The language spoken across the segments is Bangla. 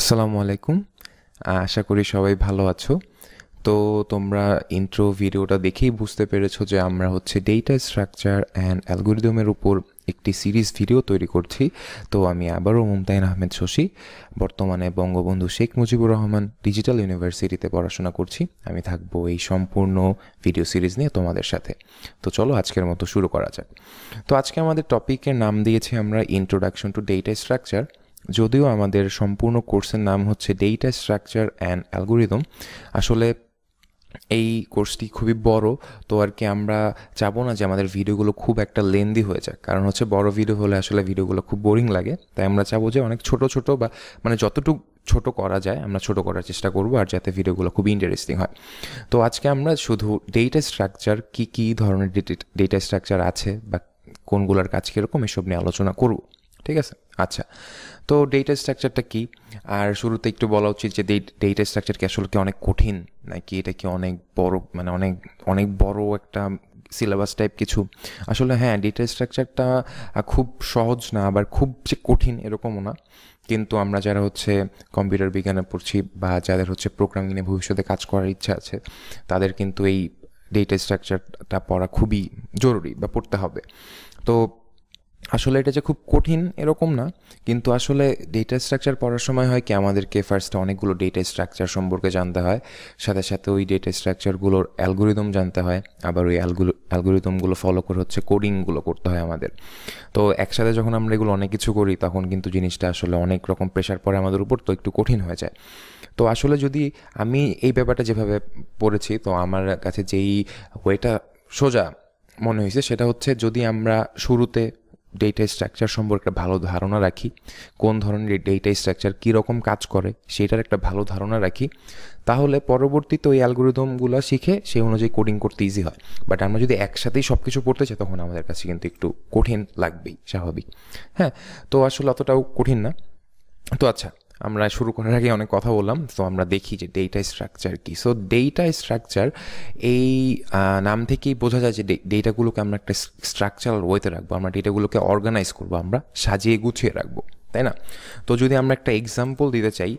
আসসালামু আলাইকুম। আশা করি সবাই ভালো আছো। তো তোমরা ইন্ট্রো ভিডিওটা দেখেই বুঝতে পেরেছ যে আমরা হচ্ছে ডেটা স্ট্রাকচার অ্যান্ড অ্যালগোরিদমের উপর একটি সিরিজ ভিডিও তৈরি করছি। তো আমি আবারও মুমতাইন আহমেদ শশী, বর্তমানে বঙ্গবন্ধু শেখ মুজিবুর রহমান ডিজিটাল ইউনিভার্সিটিতে পড়াশোনা করছি। আমি থাকব এই সম্পূর্ণ ভিডিও সিরিজ নিয়ে তোমাদের সাথে। তো চলো আজকের মতো শুরু করা যাক। তো আজকে আমাদের টপিকের নাম দিয়েছি আমরা ইন্ট্রোডাকশন টু ডেটা স্ট্রাকচার যদিও আমাদের সম্পূর্ণ কোর্সের নাম হচ্ছে ডেটা স্ট্রাকচার অ্যান্ড অ্যালগোরিদম আসলে এই কোর্সটি খুবই বড়, তো আর কি আমরা চাবো না যে আমাদের ভিডিওগুলো খুব একটা লেন্দি হয়ে যায় কারণ হচ্ছে বড় ভিডিও হলে আসলে ভিডিওগুলো খুব বোরিং লাগে, তাই আমরা চাবো যে অনেক ছোট ছোট বা মানে যতটুকু ছোট করা যায় আমরা ছোট করার চেষ্টা করব আর যাতে ভিডিওগুলো খুব ইন্টারেস্টিং হয়। তো আজকে আমরা শুধু ডেটা স্ট্রাকচার কী কী ধরনের ডেটা স্ট্রাকচার আছে বা কোনগুলোর কাজ কীরকম এসব নিয়ে আলোচনা করব। ঠিক আছে? আচ্ছা। তো ডেটা স্ট্রাকচারটা কি? আর শুরুতে একটু বলা উচিত যে ডেটা স্ট্রাকচার কি আসলে কি অনেক কঠিন? নাকি এটা কি অনেক বড় মানে অনেক অনেক বড় একটা সিলেবাস টাইপ কিছু? আসলে হ্যাঁ ডেটা স্ট্রাকচারটা খুব সহজ না, আবার খুব যে কঠিন এরকমও না। কিন্তু আমরা যারা হচ্ছে কম্পিউটার বিজ্ঞানে পড়ছি বা যাদের হচ্ছে প্রোগ্রামিং নিয়ে ভবিষ্যতে কাজ করার ইচ্ছা আছে, তাদের কিন্তু এই ডেটা স্ট্রাকচারটা পড়া খুবই জরুরি বা পড়তে হবে। তো আসলে এটা যে খুব কঠিন এরকম না, কিন্তু আসলে ডেটা স্ট্রাকচার পড়ার সময় হয় কি, আমাদেরকে ফার্স্টে অনেকগুলো ডেটা স্ট্রাকচার সম্পর্কে জানতে হয়, সাথে সাথে ওই ডেটা স্ট্রাকচারগুলোর অ্যালগোরিদম জানতে হয়, আবার ওই অ্যালগুলো অ্যালগোরিদমগুলো ফলো করে হচ্ছে কোডিংগুলো করতে হয় আমাদের। তো একসাথে যখন আমরা এগুলো অনেক কিছু করি, তখন কিন্তু জিনিসটা আসলে অনেক রকম প্রেশার পড়ে আমাদের উপর, তো একটু কঠিন হয়ে যায়। তো আসলে যদি আমি এই ব্যাপারটা যেভাবে পড়েছি, তো আমার কাছে যেই ওয়েটা সোজা মনে হয়েছে, সেটা হচ্ছে যদি আমরা শুরুতে ডেটা স্ট্রাকচার সম্পর্কে ভালো ধারণা রাখি, কোন ধরনের ডেটা স্ট্রাকচার কীরকম কাজ করে সেটার একটা ভালো ধারণা রাখি। তাহলে পরবর্তীতে ওই অ্যালগোরিদমগুলো শিখে সেই অনুযায়ী কোডিং করতে ইজি হয়। বাট আমরা যদি একসাথেই সব কিছু পড়তে চাই, তখন আমাদের কাছে কিন্তু একটু কঠিন লাগবেই, স্বাভাবিক। হ্যাঁ তো আসলে অতটাও কঠিন না। তো আচ্ছা আমরা শুরু করার আগে অনেক কথা বললাম, তো আমরা দেখি যে ডেটা স্ট্রাকচার কি। সো ডেটা স্ট্রাকচার এই নাম থেকেই বোঝা যায় যে ডেটাগুলোকে আমরা একটা স্ট্রাকচারাল ওয়েতে রাখব, আমরা ডেটাগুলোকে অর্গানাইজ করব, আমরা সাজিয়ে গুছিয়ে রাখব, তাই না? তো যদি আমরা একটা এক্সাম্পল দিতে চাই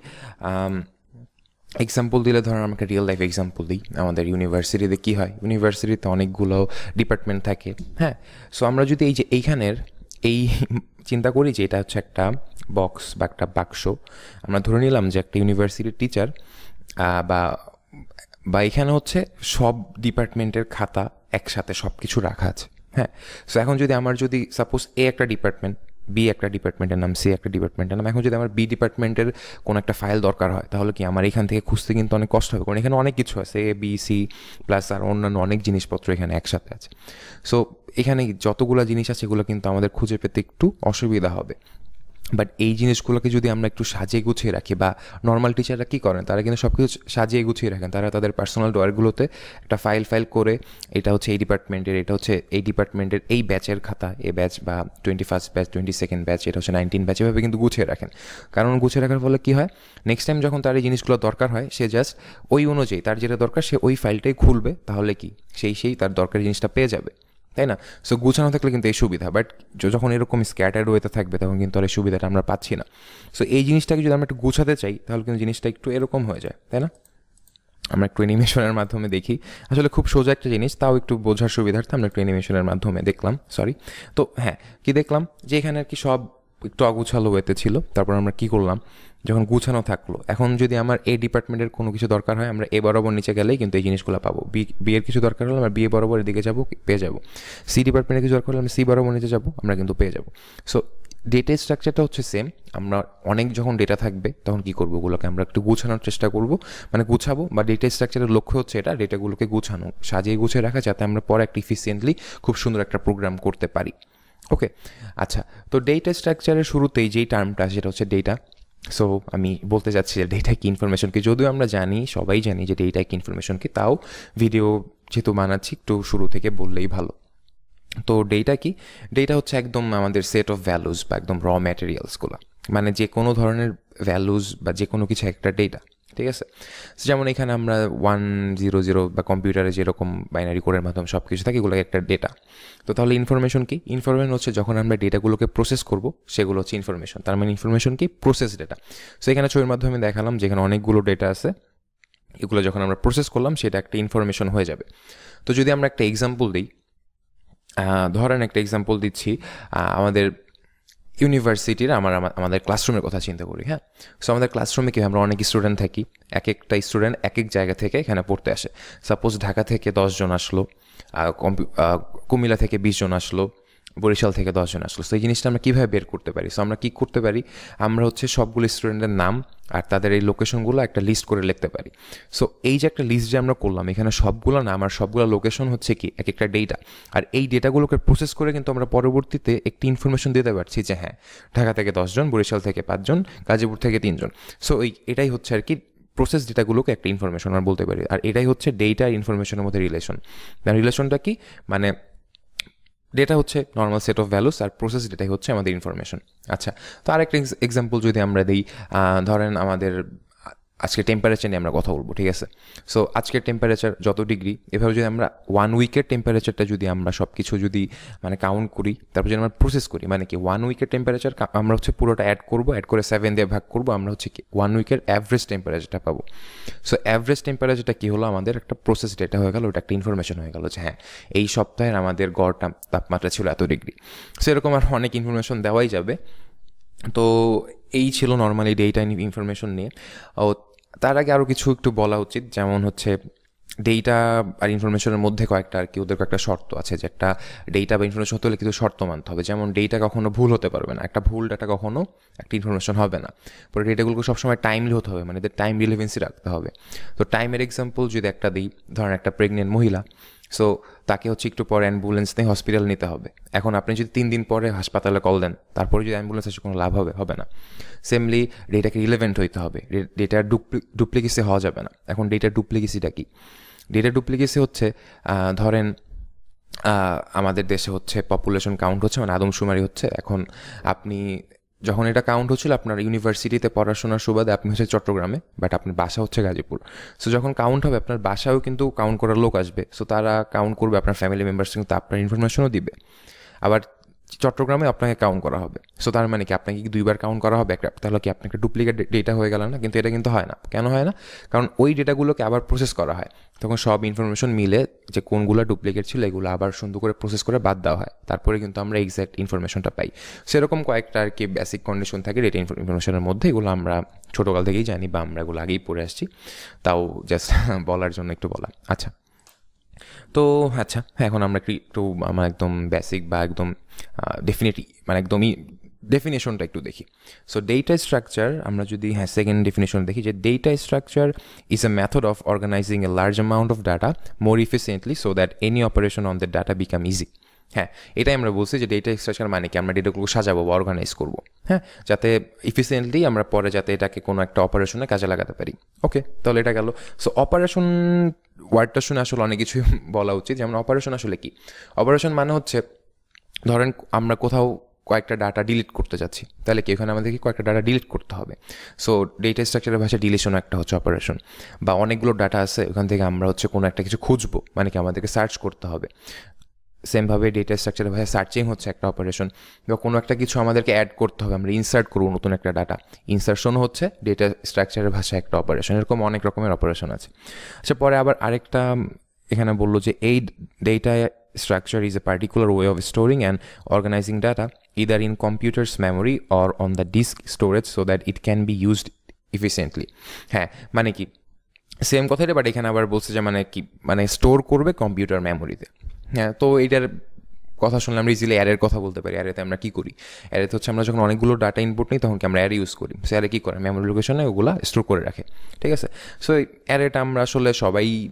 এক্সাম্পল দিলে ধরেন আমাকে রিয়েল লাইফ এক্সাম্পল দিই, আমাদের ইউনিভার্সিটিতে কী হয়? ইউনিভার্সিটিতে অনেকগুলো ডিপার্টমেন্ট থাকে হ্যাঁ? সো আমরা যদি এই যে এইখানের এই চিন্তা করি যে এটা হচ্ছে একটা বক্স বা একটা বাক্স। আমরা ধরে নিলাম যে একটা ইউনিভার্সিটির টিচার বা বা এখানে হচ্ছে সব ডিপার্টমেন্টের খাতা একসাথে সব কিছু রাখা আছে হ্যাঁ? সো এখন যদি আমার যদি সাপোজ এ একটা ডিপার্টমেন্ট বি একটা ডিপার্টমেন্টের নাম সি একটা ডিপার্টমেন্টের নাম, এখন যদি আমার বি ডিপার্টমেন্টের কোনো একটা ফাইল দরকার হয়, তাহলে কি আমার এখান থেকে খুঁজতে কিন্তু অনেক কষ্ট হবে? কারণ এখানে অনেক কিছু আছে এ বি সি প্লাস আর অন্যান্য অনেক জিনিসপত্র এখানে একসাথে আছে। সো এখানে যতগুলো জিনিস আছে, এগুলো কিন্তু আমাদের খুঁজে পেতে একটু অসুবিধা হবে। বাট এই জিনিসগুলোকে যদি আমরা একটু সাজিয়ে গুছিয়ে রাখি বা নর্মাল টিচাররা কী করেন? তারা কিন্তু সব কিছু সাজিয়ে গুছিয়ে রাখেন। তারা তাদের পার্সোনাল ডোয়ারগুলোতে একটা ফাইল ফাইল করে, এটা হচ্ছে এই ডিপার্টমেন্টের এটা হচ্ছে এই ডিপার্টমেন্টের এই ব্যাচের খাতা, এ ব্যাচ বা twenty first batch twenty second batch এটা হচ্ছে নাইনটিন ব্যাচ এভাবে কিন্তু গুছিয়ে রাখেন। কারণ গুছিয়ে রাখার ফলে কী হয়? নেক্সট টাইম যখন তার এই জিনিসগুলো দরকার হয়, সে জাস্ট ওই অনুযায়ী, তার যেটা দরকার, সে ওই ফাইলটাই খুলবে। তাহলে কি? সেই সেই তার দরকারি জিনিসটা পেয়ে যাবে। তাই না? সো গুছানো থাকলে কিন্তু এই সুবিধা বাট যখন এরকম স্ক্যাটার্ড ওয়েতে থাকবে, তখন কিন্তু আর এই সুবিধাটা আমরা পাচ্ছি না। সো এই জিনিসটাকে যদি আমরা একটু গুছাতে চাই, তাহলে কিন্তু জিনিসটা একটু এরকম হয়ে যায়, তাই না? আমরা একটু অ্যানিমেশনের মাধ্যমে দেখি। আসলে খুব সোজা একটা জিনিস, তাও একটু বোঝার সুবিধার্থে আমরা একটু অ্যানিমেশনের মাধ্যমে দেখলাম সরি তো হ্যাঁ কি দেখলাম? যে এখানে আর কি সব একটু অগুছালো ওয়েতে ছিল, তারপর আমরা কি করলাম? যখন গুছানো থাকল, এখন যদি আমার এ ডিপার্টমেন্টের কোনো কিছু দরকার হয়, আমরা এ বরাবর নিচে গেলেই কিন্তু এই জিনিসগুলো পাবো। বি বি এর কিছু দরকার হলে আমরা বি এ বরাবর এদিকে যাব, পেয়ে যাব। সি ডিপার্টমেন্টের কিছু দরকার হলে আমরা সি বরাবর নিচে যাব, আমরা কিন্তু পেয়ে যাব। সো ডেটা স্ট্রাকচারটা হচ্ছে সেম আমরা অনেক যখন ডেটা থাকবে, তখন কী করব ওগুলোকে? আমরা একটু গুছানোর চেষ্টা করব। মানে গুছাবো, বা ডেটা স্ট্রাকচারের লক্ষ্য হচ্ছে এটা ডেটাগুলোকে গুছানো, সাজিয়ে গুছিয়ে রাখা, যাতে আমরা পরে একটা ইফিসিয়েন্টলি খুব সুন্দর একটা প্রোগ্রাম করতে পারি। ওকে আচ্ছা তো ডেটা স্ট্রাকচারের শুরুতেই যেই টার্মটা সেটা হচ্ছে ডেটা সো আমি বলতে চাচ্ছি যে ডেটা কি ইনফরমেশনকে যদিও আমরা জানি, সবাই জানি যে ডেটা কি ইনফরমেশনকে তাও ভিডিও যেহেতু বানাচ্ছি, একটু শুরু থেকে বললেই ভালো। তো ডেটা কি ডেটা হচ্ছে একদম আমাদের সেট অফ ভ্যালুজ বা একদম র ম্যাটেরিয়ালসগুলো মানে যে কোনো ধরনের ভ্যালুজ বা যে কোনো কিছু একটা ডেটা ঠিক আছে? যেমন এখানে আমরা ওয়ান জিরো জিরো বা কম্পিউটারে যেরকম বাইনারি কোডের মাধ্যমে সব কিছু থাকে, এগুলো একটা ডেটা তো তাহলে ইনফরমেশন কি? ইনফরমেশন হচ্ছে যখন আমরা ডেটাগুলোকে প্রসেস করব, সেগুলো হচ্ছে ইনফরমেশন তার মানে ইনফরমেশন কি? প্রসেস ডেটা সো এখানে ছবির মাধ্যমে দেখালাম যেখানে অনেকগুলো ডেটা আছে। এগুলো যখন আমরা প্রসেস করলাম, সেটা একটা ইনফরমেশন হয়ে যাবে। তো যদি আমরা একটা এক্সাম্পল দিই ধরেন একটা এক্সাম্পল দিচ্ছি আমাদের ইউনিভার্সিটির আমার আমাদের ক্লাসরুমের কথা চিন্তা করি হ্যাঁ? সো আমাদের ক্লাসরুমে কি আমরা অনেক স্টুডেন্ট থাকি এক একটা স্টুডেন্ট এক এক জায়গা থেকে এখানে পড়তে আসে। সাপোজ ঢাকা থেকে দশজন আসলো কুমিল্লা থেকে বিশজন আসলো বরিশাল থেকে দশজন আসলো। সেই জিনিসটা আমরা কীভাবে বের করতে পারি? সো আমরা কী করতে পারি? আমরা হচ্ছে সবগুলো স্টুডেন্টের নাম আর তাদের এই লোকেশনগুলো একটা লিস্ট করে লিখতে পারি। সো এই যে একটা লিস্ট যে আমরা করলাম, এখানে সবগুলো নাম আর সবগুলো লোকেশন হচ্ছে কি? এক একটা ডেটা আর এই ডেটাগুলোকে প্রসেস করে কিন্তু আমরা পরবর্তীতে একটি ইনফরমেশন দিতে পারছি যে হ্যাঁ ঢাকা থেকে দশজন, বরিশাল থেকে পাঁচজন, গাজীপুর থেকে তিনজন। সো এই, এটাই হচ্ছে আর কি প্রসেস ডেটাগুলোকে একটা ইনফরমেশন আমরা বলতে পারি। আর এটাই হচ্ছে ডেটা আর ইনফরমেশনের মধ্যে রিলেশন রিলেশনটা কি? মানে ডেটা হচ্ছে নর্মাল সেট অফ ভ্যালুস আর প্রসেস ডেটাই হচ্ছে আমাদের ইনফরমেশন আচ্ছা তো আরেকটা এক্সাম্পল যদি আমরা দিই ধরেন আমাদের আজকে টেম্পারেচার নিয়ে আমরা কথা বলব, ঠিক আছে? সো আজকের টেম্পারেচার যত ডিগ্রি এভাবে যদি আমরা ওয়ান উইকের টেম্পারেচারটা যদি আমরা সব কিছু যদি মানে কাউন্ট করি, তারপর যদি আমরা প্রসেস করি মানে কি ওয়ান উইকের টেম্পারেচার আমরা হচ্ছে পুরোটা অ্যাড করব অ্যাড করে সেভেন দিয়ে ভাগ করব, আমরা হচ্ছে কি ওয়ান উইকের অ্যাভারেজ টেম্পারেচারটা পাবো। সো অ্যাভারেজ টেম্পারেচারটা কী হলো? আমাদের একটা প্রসেস ডেটা হয়ে গেল, ওটা একটা ইনফরমেশন হয়ে গেল যে হ্যাঁ এই সপ্তাহের আমাদের গড় তাপমাত্রা ছিল এত ডিগ্রি সো এরকম আর অনেক ইনফরমেশন দেওয়াই যাবে। তো, এই ছিল নর্মালি ডেটা ইনফরমেশন নিয়ে। তার আগে আরও কিছু একটু বলা উচিত, যেমন হচ্ছে ডেটা আর ইনফরমেশনের মধ্যে কয়েকটা আর কি, ওদের কয়েকটা শর্ত আছে যে একটা ডেটা বা ইনফরমেশন হতে হলে কিছু শর্ত মানতে হবে। যেমন ডেটা কখনো ভুল হতে পারবে না, একটা ভুল ডাটা কখনো একটা ইনফরমেশন হবে না। পরে ডেটাগুলোকে সবসময় টাইমলি হতে হবে মানে এদের টাইম রিলেভেন্সি রাখতে হবে। তো টাইমের এক্সাম্পল যদি একটা দিই, ধরেন একটা প্রেগনেন্ট মহিলা সো তাকে হচ্ছে একটু পরে অ্যাম্বুলেন্স নিয়ে হসপিটাল নিতে হবে। এখন আপনি যদি তিন দিন পরে হাসপাতালে কল দেন, তারপরে যদি অ্যাম্বুলেন্স আসে কোনো লাভ হবে হবে না। সেমলি ডেটাকে রিলেভেন্ট হইতে হবে। ডেটার ডুপ্লিকেসি হওয়া যাবে না। এখন ডেটার ডুপ্লিকেসিটা কি? ডেটা ডুপ্লিকেসি হচ্ছে ধরেন আমাদের দেশে হচ্ছে পপুলেশন কাউন্ট হচ্ছে মানে আদমশুমারি হচ্ছে। এখন আপনি যখন এটা কাউন্ট হচ্ছিল আপনার ইউনিভার্সিটিতে পড়াশোনার সুবাদে, আপনি হচ্ছে চট্টগ্রামে বাট আপনার বাসা হচ্ছে গাজীপুর। সো যখন কাউন্ট হবে, আপনার বাসায়ও কিন্তু কাউন্ট করার লোক আসবে। সো তারা কাউন্ট করবে, আপনার ফ্যামিলি মেম্বার্স কিন্তু আপনার ইনফরমেশনও দিবে। আবার চট্টগ্রামে আপনাকে কাউন্ট করা হবে। সো তার মানে কি? আপনাকে কি দুইবার কাউন্ট করা হবে? একটা তাহলে কি আপনাকে ডুপ্লিকেট ডেটা হয়ে গেল না? কিন্তু এটা কিন্তু হয় না। কেন হয় না? কারণ ওই ডেটাগুলোকে আবার প্রসেস করা হয়। তখন সব ইনফরমেশন মিলে যে কোনগুলো ডুপ্লিকেট ছিল, এগুলো আবার সুন্দর করে প্রসেস করে বাদ দেওয়া হয়। তারপরে কিন্তু আমরা এক্স্যাক্ট ইনফরমেশনটা পাই। সেরকম কয়েকটা আর কি বেসিক কন্ডিশন থাকে ডেটা ইনফরমেশনের মধ্যে, এগুলো আমরা ছোটোকাল থেকেই জানি বা আমরা এগুলো আগেই পড়ে আসছি। তাও জাস্ট বলার জন্য একটু বলা। আচ্ছা। তো আচ্ছা এখন আমরা একটু, আমার একদম বেসিক বা একদম ডেফিনেটলি মানে একদমই ডেফিনেশনটা একটু দেখি। সো ডেটা স্ট্রাকচার আমরা যদি হ্যাঁ সেকেন্ড ডেফিনেশন দেখি যে data structure is a method of organizing a large amount of data more efficiently so that any operation on the data become easy হ্যাঁ এটাই আমরা বলছি যে ডেটা স্ট্রাকচার মানে কি? আমরা ডেটাগুলো সাজাবো বা অর্গানাইজ করব। হ্যাঁ যাতে ইফিসিয়েন্টলি আমরা পরে যাতে এটাকে কোনো একটা অপারেশনে কাজে লাগাতে পারি। ওকে তাহলে এটা গেল। সো অপারেশন ওয়ার্ডটা শুনে আসলে অনেক কিছুই বলা উচিত। যেমন অপারেশন আসলে কি? অপারেশন মানে হচ্ছে, ধরেন আমরা কোথাও কয়েকটা ডাটা ডিলিট করতে যাচ্ছি। তাহলে কি এখানে আমাদেরকে কয়েকটা ডাটা ডিলিট করতে হবে? সো ডেটা স্ট্রাকচারের ভাষা ডিলিশন একটা হচ্ছে অপারেশন বা অনেকগুলো ডাটা আছে, ওখান থেকে আমরা হচ্ছে কোনো একটা কিছু খুঁজবো মানে কি আমাদেরকে সার্চ করতে হবে। সেমভাবে ডেটা স্ট্রাকচারের ভাষায় সার্চিং হচ্ছে একটা অপারেশন বা কোনো একটা কিছু আমাদেরকে অ্যাড করতে হবে, আমরা ইনসার্ট করব নতুন একটা ডাটা ইনসার্শন হচ্ছে ডেটা স্ট্রাকচারের ভাষায় একটা অপারেশন এরকম অনেক রকমের অপারেশন আছে। আচ্ছা পরে আবার আরেকটা, এখানে বলল যে এই data structure is a particular way of storing and organizing data, either in computer's memory or on the disk storage so that it can be used efficiently. হ্যাঁ মানে কি? সেম কথাটা বাট এখানে আবার বলছে যে মানে কি? মানে স্টোর করবে কম্পিউটার মেমোরিতে হ্যাঁ তো এইটার কথা শুনলে আমরা ইজিলি অ্যারের কথা বলতে পারি অ্যারেতে আমরা কী করি? অ্যারেতে হচ্ছে আমরা যখন অনেকগুলো ডাটা ইনপুট নিই তখন কি আমরা অ্যারে ইউজ করি? সে অ্যারে কী করে? মেমোরি লোকেশনে ওগুলো স্টোর করে রাখে। ঠিক আছে? সো অ্যারেটা আমরা আসলে সবাই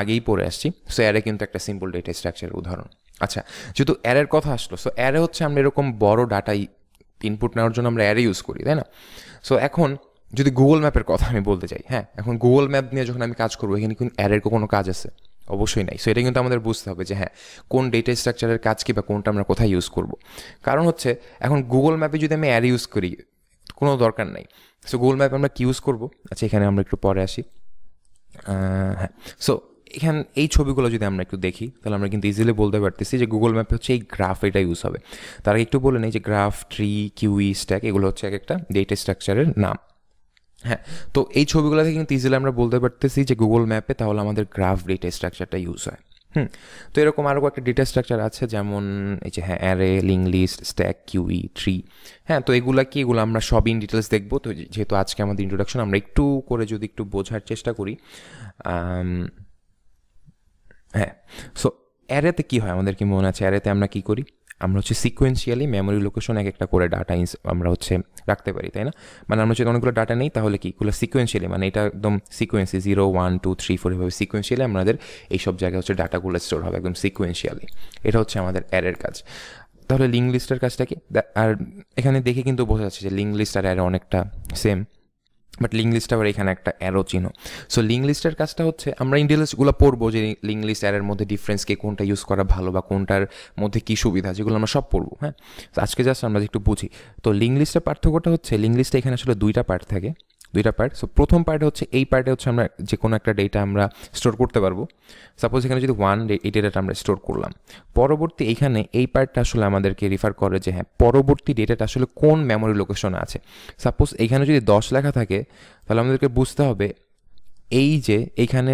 আগেই পড়ে আসছি। সো অ্যারে কিন্তু একটা সিম্পল ডেটা স্ট্রাকচারের উদাহরণ। আচ্ছা যেহেতু অ্যারের কথা আসলো সো অ্যারে হচ্ছে আমরা এরকম বড় ডাটা ইনপুট নেওয়ার জন্য আমরা অ্যারে ইউজ করি, তাই না? সো এখন যদি গুগল ম্যাপের কথা আমি বলতে চাই হ্যাঁ এখন গুগল ম্যাপ নিয়ে যখন আমি কাজ করব, এখানে কিন্তু অ্যারের কোনো কাজ আছে? অবশ্যই নাই। সো এটা কিন্তু আমাদের বুঝতে হবে যে হ্যাঁ কোন ডেটা স্ট্রাকচারের কাজ কি বা কোনটা আমরা কোথায় ইউজ করব? কারণ হচ্ছে, এখন গুগল ম্যাপে যদি আমি অ্যারে ইউজ করি, কোনো দরকার নাই। সো গুগল ম্যাপ আমরা কি ইউজ করব? আচ্ছা এখানে আমরা একটু পরে আসি। হ্যাঁ সো এখান, এই ছবিগুলো যদি আমরা একটু দেখি, তাহলে আমরা কিন্তু ইজিলি বলতে পারতেছি যে গুগল ম্যাপে হচ্ছে এই গ্রাফ এটা ইউজ হবে। তার একটু বলে নেই যে গ্রাফ ট্রি কিউই স্ট্যাক এগুলো হচ্ছে এক একটা ডেটা স্ট্রাকচারের নাম। হ্যাঁ তো এই ছবিগুলো থেকে কিন্তু ইজিলি আমরা বলতে পারতেছি যে গুগল ম্যাপে তাহলে আমাদের গ্রাফ ডেটা স্ট্রাকচারটা ইউজ হয়। হুম। তো এরকম আরও একটা ডেটা স্ট্রাকচার আছে, যেমন এই যে হ্যাঁ array linked list stack queue tree হ্যাঁ তো এগুলা কি, এগুলো আমরা সব ইন ডিটেলস দেখব। তো যেহেতু আজকে আমাদের ইন্ট্রোডাকশন আমরা একটু করে যদি একটু বোঝার চেষ্টা করি হ্যাঁ সো অ্যারেতে কী হয়? আমাদের কি মনে আছে? অ্যারেতে আমরা কী করি? আমরা হচ্ছে সিকোয়েন্সিয়ালি মেমোরি লোকেশন এক একটা করে ডাটা আমরা হচ্ছে রাখতে পারি, তাই না? মানে আমরা যদি অনেকগুলো ডাটা নেই, তাহলে কি? এগুলো সিকোয়েন্সিয়ালি মানে এটা একদম sequence zero one two three four এভাবে সিকোয়েন্সিয়ালি আমাদের এইসব জায়গায় হচ্ছে ডাটাগুলো স্টোর হবে একদম সিকোয়েন্সিয়ালি এটা হচ্ছে আমাদের অ্যারের কাজ। তাহলে লিঙ্ক লিস্টের কাজটা কি? আর এখানে দেখে কিন্তু বোঝা যাচ্ছে যে লিঙ্ক লিস্ট আর অ্যারে অনেকটা সেম বাট লিঙ্ক লিস্ট আবার এখানে একটা অ্যারো চিহ্ন। সো লিঙ্ক লিস্টের কাজটা হচ্ছে আমরা ইন্ডিয়ালিস্টগুলো পড়ব যে লিঙ্ক লিস্ট অ্যারের মধ্যে ডিফারেন্সকে কোনটা ইউজ করা ভালো বা কোনটার মধ্যে কী সুবিধা, যেগুলো আমরা সব পড়ব হ্যাঁ? তো আজকে জাস্ট আমরা একটু বুঝি। তো লিঙ্ক লিস্টের পার্থক্যটা হচ্ছে, লিঙ্ক লিস্টে এখানে আসলে দুইটা পার্ট থাকে। দুইটা পার্ট সো প্রথম পার্টে হচ্ছে, এই পার্টে হচ্ছে আমরা যে কোনো একটা ডেটা আমরা স্টোর করতে পারব। সাপোজ এখানে যদি ওয়ান এই ডেটাটা আমরা স্টোর করলাম। পরবর্তী এইখানে এই পার্টটা আসলে আমাদেরকে রিফার করে যে হ্যাঁ পরবর্তী ডেটাটা আসলে কোন মেমোরি লোকেশনে আছে? সাপোজ এখানে যদি দশ লেখা থাকে, তাহলে আমাদেরকে বুঝতে হবে এই যে এইখানে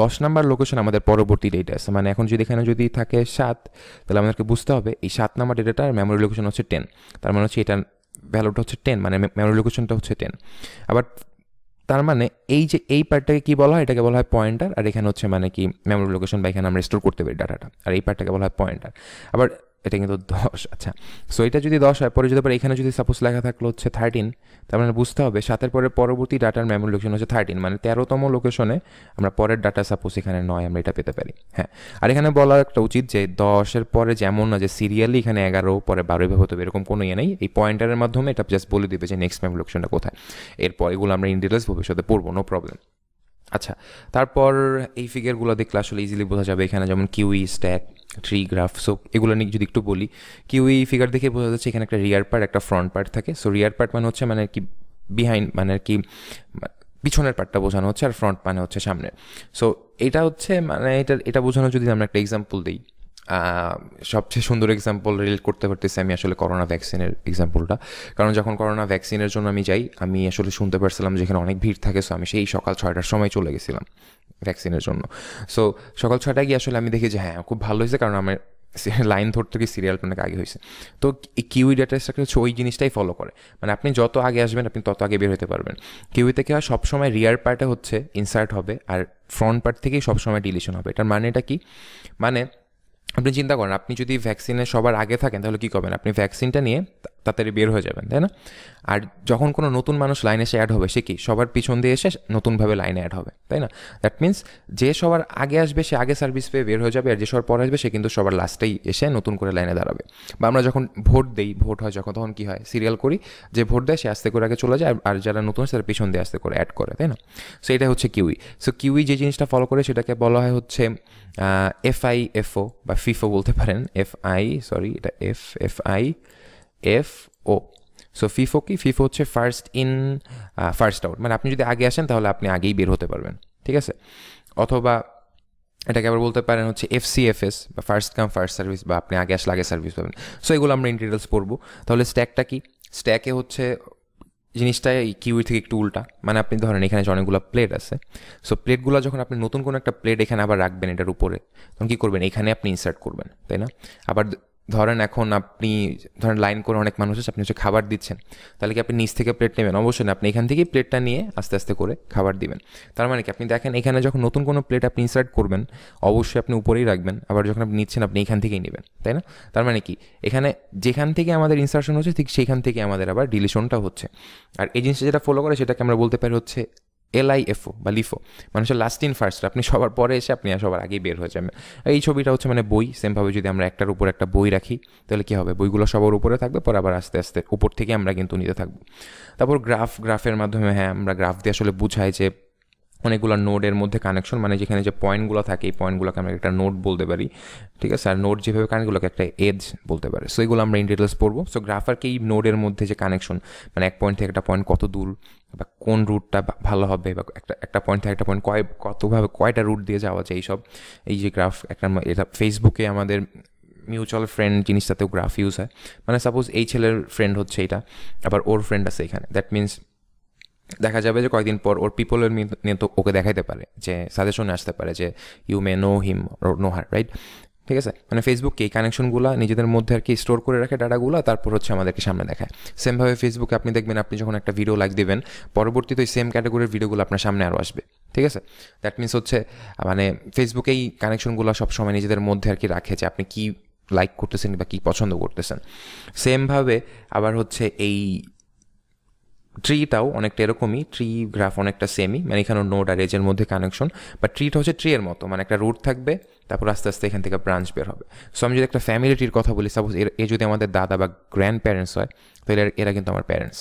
দশ নাম্বার লোকেশন আমাদের পরবর্তী ডেটা আছে। মানে এখন যদি এখানে যদি থাকে সাত, তাহলে আমাদেরকে বুঝতে হবে এই সাত নাম্বার ডেটাটার মেমোরি লোকেশন হচ্ছে টেন তার মানে হচ্ছে এটা ভ্যালুটা হচ্ছে টেন মানে মেমোরি লোকেশনটা হচ্ছে টেন আবার তার মানে এই যে, এই পার্টটাকে কী বলা হয়? এটাকে বলা হয় পয়েন্টার আর এখানে হচ্ছে মানে কি মেমোরি লোকেশন বা এখানে আমরা স্টোর করতে পারি ডাটাটা আর এই পার্টটাকে বলা হয় পয়েন্টার আবার এটা কিন্তু দশ আচ্ছা। সো এটা যদি দশ হয়, পরে যদি পরে এখানে যদি সাপোজ লেখা থাকল হচ্ছে থার্টিন তার মানে বুঝতে হবে, সাতের পরে পরবর্তী ডাটার মেমোরি লোকেশন হচ্ছে থার্টিন মানে তেরোতম লোকেশনে আমরা পরের ডাটা সাপোজ এখানে নয় আমরা এটা পেতে পারি হ্যাঁ। আর এখানে বলা একটা উচিত যে দশের পরে যেমন না যে সিরিয়ালি এখানে এগারো, পরে বারো এভাবে হতে এরকম কোনো ইয়ে নেই। এই পয়েন্টারের মাধ্যমে এটা জাস্ট বলে দেবে যে নেক্সট মেমোরি লোকেশনটা কোথায়। এরপর এগুলো আমরা ইন ডিটেলস ভবিষ্যতে পড়ব নো প্রবলেম আচ্ছা তারপর এই ফিগারগুলো দেখলে আসলে ইজিলি বোঝা যাবে এখানে যেমন queue stack tree graph so এগুলো নিয়ে যদি একটু বলি কিউই ফিগার দেখে বোঝা যাচ্ছে এখানে একটা রিয়ার পার্ট একটা ফ্রন্ট পার্ট থাকে। সো রিয়ার পার্ট মানে হচ্ছে মানে কি বিহাইন্ড মানে আর কি পিছনের পার্টটা বোঝানো হচ্ছে আর ফ্রন্ট মানে হচ্ছে সামনে। সো এটা হচ্ছে মানে এটা এটা বোঝানো যদি আমরা একটা এক্সাম্পল দিই। সবচেয়ে সুন্দর এক্সাম্পল রিলেট করতে পারতেছি আমি আসলে করোনা ভ্যাকসিনের এক্সাম্পলটা কারণ যখন করোনা ভ্যাকসিনের জন্য আমি যাই, আমি আসলে শুনতে পারছিলাম যেখানে অনেক ভিড় থাকে সো আমি সেই সকাল ছয়টার সময় চলে গেছিলাম ভ্যাকসিনের জন্য। সো সকাল ছয়টায় গিয়ে আসলে আমি দেখি যে হ্যাঁ খুব ভালো হয়েছে, কারণ আমার লাইন ধরতে গিয়ে সিরিয়াল অনেক আগে হয়েছে। তো কিউই ডাটা স্ট্রাকচার হচ্ছে ওই জিনিসটাই ফলো করে। মানে আপনি যত আগে আসবেন, আপনি তত আগে বের হতে পারবেন। কিউই থেকে সবসময় রিয়ার পার্টে হচ্ছে ইনসার্ট হবে, আর ফ্রন্ট পার্ট থেকেই সবসময় ডিলিশন হবে। এটার মানে এটা কি? মানে আপনি চিন্তা করেন, আপনি যদি ভ্যাকসিনে সবার আগে থাকেন, তাহলে কী করবেন? আপনি ভ্যাকসিনটা নিয়ে তাড়াতাড়ি বের হয়ে যাবেন, তাই না? আর যখন কোনো নতুন মানুষ লাইনে এসে অ্যাড হবে, সে কি? সবার পিছন দিয়ে এসে নতুনভাবে লাইনে অ্যাড হবে, তাই না? দ্যাট মিন্স যে সবার আগে আসবে, সে আগে সার্ভিস পেয়ে বের হয়ে যাবে, আর যে সবার পরে আসবে, সে কিন্তু সবার লাস্টেই এসে নতুন করে লাইনে দাঁড়াবে। বা আমরা যখন ভোট দেই, ভোট হয় যখন, তখন কী হয়? সিরিয়াল করি, যে ভোট দেয়, সে আস্তে করে আগে চলে যায়, আর যারা নতুন আছে, তারা পিছন দিয়ে আস্তে করে অ্যাড করে, তাই না? সো এটা হচ্ছে কিউই সো কিউই যে জিনিসটা ফলো করে, সেটাকে বলা হয় হচ্ছে এফআই এফও বা ফিফো বলতে পারেন এফ আই সরি এটা F F I F O so FIFO কি? ফিফো হচ্ছে ফার্স্ট ইন ফার্স্ট আউট মানে আপনি যদি আগে আসেন, তাহলে আপনি আগেই বের হতে পারবেন। ঠিক আছে? অথবা এটাকে আবার বলতে পারেন হচ্ছে এফসিএফএস বা ফার্স্ট কাম ফার্স্ট সার্ভিস বা আপনি আগে আসলে আগে সার্ভিস পাবেন। সো এগুলো আমরা ইন ডিটেলস পড়ব। তাহলে স্ট্যাকটা কি? স্ট্যাকে হচ্ছে জিনিসটা কিউই থেকে একটু উল্টা। মানে আপনি ধরেন এখানে যে অনেকগুলো প্লেট আছে। সো প্লেটগুলো যখন আপনি নতুন কোনো একটা প্লেট এখানে আবার রাখবেন এটার উপরে, তখন কী করবেন? এখানে আপনি ইনসার্ট করবেন, তাই না? আবার ধরেন এখন আপনি, ধরেন লাইন করে অনেক মানুষ আছে, আপনি হচ্ছে খাবার দিচ্ছেন। তাহলে কি আপনি নিচ থেকে প্লেট নেবেন? অবশ্যই না, আপনি এখান থেকেই প্লেটটা নিয়ে আস্তে আস্তে করে খাবার দিবেন। তার মানে কি? আপনি দেখেন এখানে যখন নতুন কোনো প্লেট আপনি ইনসার্ট করবেন, অবশ্যই আপনি উপরেই রাখবেন, আবার যখন আপনি নিচ্ছেন, আপনি এখান থেকেই নেবেন, তাই না? তার মানে কি? এখানে যেখান থেকে আমাদের ইনসার্শন হচ্ছে, ঠিক সেখান থেকে আমাদের আবার ডিলিশনটা হচ্ছে। আর এই জিনিসটা যেটা ফলো করে, সেটাকে আমরা বলতে পারি হচ্ছে এলআইএফও বা লিফো মানে হচ্ছে লাস্ট ইন ফার্স্ট আপনি সবার পরে এসে আপনি সবার আগেই বের হয়ে যাবেন। এই ছবিটা হচ্ছে মানে বই সেমভাবে যদি আমরা একটার উপর একটা বই রাখি, তাহলে কী হবে? বইগুলো সবার উপরে থাকবে, পরে আবার আস্তে আস্তে উপর থেকে আমরা কিন্তু নিতে থাকব। তারপর গ্রাফ গ্রাফের মাধ্যমে হ্যাঁ আমরা গ্রাফ দিয়ে আসলে বুঝাই যে অনেকগুলো নোডের মধ্যে কানেকশন মানে যেখানে যে পয়েন্টগুলো থাকে, এই পয়েন্টগুলোকে আমরা একটা নোট বলতে পারি, ঠিক আছে? আর নোট যেভাবে কানেক্টগুলোকে একটা এজ বলতে পারে। সো এগুলো আমরা ইন ডিটেলস পড়ব। সো গ্রাফারকে এই নোডের মধ্যে যে কানেকশন মানে এক পয়েন্ট থেকে একটা পয়েন্ট কত দূর, বা কোন রুটটা ভালো হবে, বা একটা একটা পয়েন্ট থেকে একটা পয়েন্ট কয়, কতভাবে, কয়টা রুট দিয়ে যাওয়া যায় এইসব, এই যে গ্রাফ একটা এটা ফেসবুকে আমাদের মিউচুয়াল ফ্রেন্ড জিনিসটাতেও গ্রাফ ইউজ হয়। মানে সাপোজ এই ছেলের ফ্রেন্ড হচ্ছে এটা, আবার ওর ফ্রেন্ড আছে এখানে। দ্যাট মিনস দেখা যাবে যে কয়েকদিন পর ওর পিপলের নিয়ে তো ওকে দেখাইতে পারে, যে সাজেশনে আসতে পারে যে you may know him know her right ঠিক আছে? মানে ফেসবুককে এই কানেকশনগুলো নিজেদের মধ্যে আর কি স্টোর করে রাখে ডাটাগুলো তারপর হচ্ছে আমাদেরকে সামনে দেখায়। সেমভাবে ফেসবুকে আপনি দেখবেন, আপনি যখন একটা ভিডিও লাইক দেবেন, পরবর্তীতে ওই সেম ক্যাটাগরির ভিডিওগুলো আপনার সামনে আরও আসবে। ঠিক আছে? দ্যাট মিনস হচ্ছে মানে ফেসবুকে এই কানেকশনগুলো সবসময় নিজেদের মধ্যে আর কি রাখে যে আপনি কী লাইক করতেছেন বা কী পছন্দ করতেছেন। সেমভাবে আবার হচ্ছে এই ট্রিটাও অনেকটা এরকমই ট্রি গ্রাফ অনেকটা সেমই মানে এখানে নোড আর এজের মধ্যে কানেকশন বাট ট্রিটা হচ্ছে ট্রি এর মতো মানে একটা রুট থাকবে, তারপর আস্তে আস্তে এখান থেকে ব্রাঞ্চ বের হবে। সো আমি যদি একটা ফ্যামিলি ট্রির কথা বলি সাপোজ এ যদি আমাদের দাদা বা গ্র্যান্ড প্যারেন্টস হয়, তাহলে এরা কিন্তু আমার প্যারেন্টস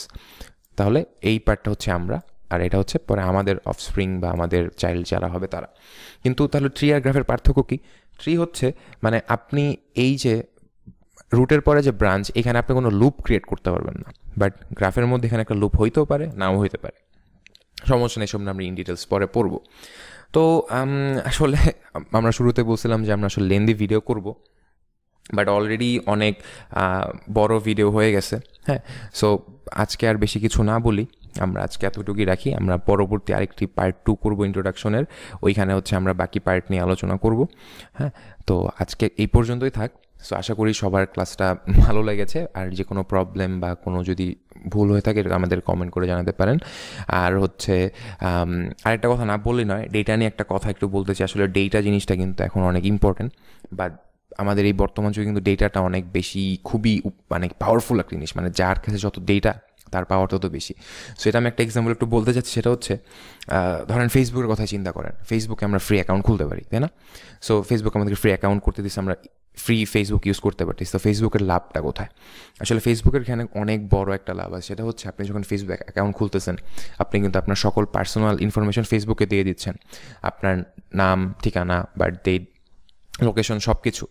তাহলে এই পার্টটা হচ্ছে আমরা, আর এটা হচ্ছে পরে আমাদের অফস্প্রিং বা আমাদের চাইল্ড যারা হবে তারা। কিন্তু তাহলে ট্রি আর গ্রাফের পার্থক্য কী? ট্রি হচ্ছে মানে আপনি এই যে রুটের পরে যে ব্রাঞ্চ এখানে আপনি কোনো লুপ ক্রিয়েট করতে পারবেন না। বাট গ্রাফের মধ্যে এখানে একটা লুপ হইতেও পারে, নাও হইতে পারে। সমস্যা নেই সব আমরা ইন ডিটেলস পরে পড়ব। তো আসলে আমরা শুরুতে বলছিলাম যে আমরা আসলে লেন্দি ভিডিও করব। বাট অলরেডি অনেক বড় ভিডিও হয়ে গেছে হ্যাঁ। সো আজকে আর বেশি কিছু না বলি। আমরা আজকে এতটুকুই রাখি। আমরা পরবর্তী আরেকটি পার্ট টু করব ইন্ট্রোডাকশনের ওইখানে হচ্ছে আমরা বাকি পার্ট নিয়ে আলোচনা করব হ্যাঁ। তো আজকে এই পর্যন্তই থাক। সো আশা করি সবার ক্লাসটা ভালো লেগেছে। আর যে কোনো প্রবলেম বা কোনো যদি ভুল হয়ে থাকে আমাদের কমেন্ট করে জানাতে পারেন। আর হচ্ছে আরেকটা কথা না বললে নয় ডেটা নিয়ে একটা কথা একটু বলতে চাই। আসলে ডেটা জিনিসটা কিন্তু এখন অনেক ইম্পর্টেন্ট বা আমাদের এই বর্তমান যুগে কিন্তু ডেটাটা অনেক বেশি, খুবই মানে পাওয়ারফুল একটা জিনিস। মানে যার কাছে যত ডেটা তার পাওয়ার তত বেশি। সো এটা আমি একটা এক্সাম্পল একটু বলতে চাচ্ছি। সেটা হচ্ছে ধরেন ফেসবুকের কথা চিন্তা করেন। ফেসবুকে আমরা ফ্রি অ্যাকাউন্ট খুলতে পারি, তাই না? সো ফেসবুক আমাদেরকে ফ্রি অ্যাকাউন্ট করতে দিচ্ছে আমরা ফ্রি ফেসবুক ইউজ করতে পারতিস। তো ফেসবুকের লাভটা কোথায়? আসলে ফেসবুকের এখানে অনেক বড় একটা লাভ আছে। সেটা হচ্ছে আপনি যখন ফেসবুক অ্যাকাউন্ট খুলতেছেন, আপনি কিন্তু আপনার সকল পার্সোনাল ইনফরমেশন ফেসবুকে দিয়ে দিচ্ছেন। আপনার নাম, ঠিকানা বার্থ ডেট লোকেশন সব কিছু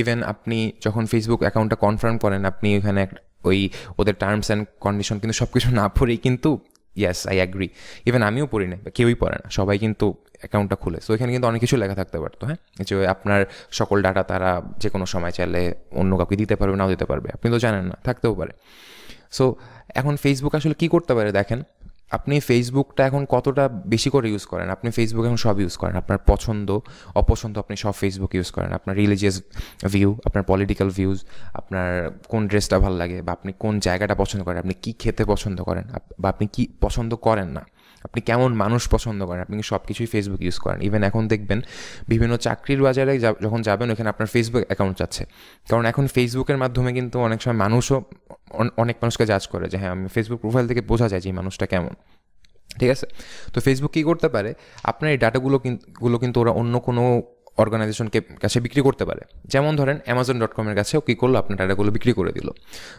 ইভেন আপনি যখন ফেসবুক অ্যাকাউন্টটা কনফার্ম করেন, আপনি ওইখানে ওই ওদের টার্মস অ্যান্ড কন্ডিশন কিন্তু সব কিছু না পড়েই কিন্তু ইয়াস আই অ্যাগ্রি ইভেন আমিও পড়ি না কেউই পড়ে না, সবাই কিন্তু অ্যাকাউন্টটা খুলে। সো এখানে কিন্তু অনেক কিছু লেখা থাকতে পারতো হ্যাঁ? যে আপনার সকল ডাটা তারা যে কোনো সময় চাইলে অন্য কাউকে দিতে পারবে, নাও দিতে পারবে। আপনি তো জানেন না, থাকতেও পারে। সো এখন ফেসবুক আসলে কি করতে পারে দেখেন? আপনি ফেসবুকটা এখন কতটা বেশি করে ইউজ করেন? আপনি ফেসবুক এখন সব ইউজ করেন। আপনার পছন্দ, অপছন্দ আপনি সব ফেসবুক ইউজ করেন। আপনার রিলিজিয়াস ভিউ আপনার পলিটিক্যাল ভিউজ আপনার কোন ড্রেসটা ভালো লাগে বা আপনি কোন জায়গাটা পছন্দ করেন, আপনি কী খেতে পছন্দ করেন বা আপনি কী পছন্দ করেন না। আপনি কেমন মানুষ পছন্দ করেন? আপনি সব কিছুই ফেসবুক ইউজ করেন? ইভেন এখন দেখবেন বিভিন্ন চাকরির বাজারে যখন যাবেন ওখানে আপনার ফেসবুক অ্যাকাউন্ট চাচ্ছে কারণ এখন ফেসবুকের মাধ্যমে কিন্তু অনেক সময় মানুষও অনেক মানুষকে জাজ করে যে হ্যাঁ আমি ফেসবুক প্রোফাইল থেকে বোঝা যায় যে এই মানুষটা কেমন। ঠিক আছে? তো ফেসবুক কী করতে পারে? আপনার এই ডাটাগুলো গুলো কিন্তু ওরা অন্য কোনো অর্গানাইজেশনকে কাছে বিক্রি করতে পারে। যেমন ধরেন অ্যামাজন ডট কমের কাছেও কী করল, আপনার ডাটাগুলো বিক্রি করে দিল।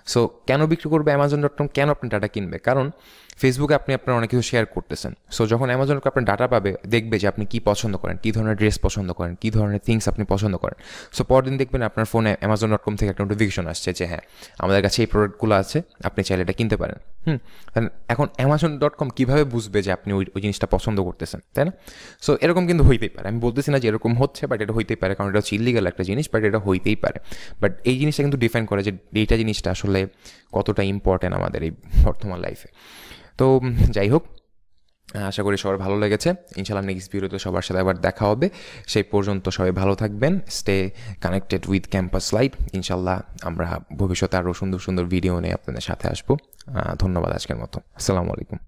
সো কেন বিক্রি করবে অ্যামাজন ডট কম কেন আপনি ডাটা কিনবে? কারণ ফেসবুকে আপনি আপনার অনেক কিছু শেয়ার করতেছেন। সো যখন অ্যামাজনকে আপনার ডাটা পাবে, দেখবে যে আপনি কী পছন্দ করেন, কী ধরনের ড্রেস পছন্দ করেন, কী ধরনের থিংস আপনি পছন্দ করেন। সো পরদিন দেখবেন আপনার ফোনে অ্যামাজন ডট কম থেকে একটা নোটিফিকেশন আসছে যে হ্যাঁ আমাদের কাছে এই প্রোডাক্টগুলো আছে, আপনি চাইলে এটা কিনতে পারেন। হুম এখন অ্যামাজন ডট কম কীভাবে বুঝবে যে আপনি ওই ওই জিনিসটা পছন্দ করতেছেন, তাই না? সো এরকম কিন্তু হইতেই পারে। আমি বলতেছি না যে এরকম হচ্ছে যাচ্ছে বাট এটা হইতেই পারে, কারণ এটা হচ্ছে ইলিগাল একটা জিনিস বাট এটা হইতেই পারে। বাট এই জিনিসটা কিন্তু ডিফাইন করে যে এইটা জিনিসটা আসলে কতটা ইম্পর্ট্যান্ট আমাদের এই বর্তমান লাইফে তো যাই হোক, আশা করি সবার ভালো লেগেছে। ইনশাল্লাহ নেক্সট ভিডিওতে সবার সাথে আবার দেখা হবে। সেই পর্যন্ত সবাই ভালো থাকবেন stay connected with campus life ইনশাল্লাহ আমরা ভবিষ্যতে আরও সুন্দর সুন্দর ভিডিও নিয়ে আপনাদের সাথে আসব। ধন্যবাদ আজকের মতো। আসসালামু আলাইকুম।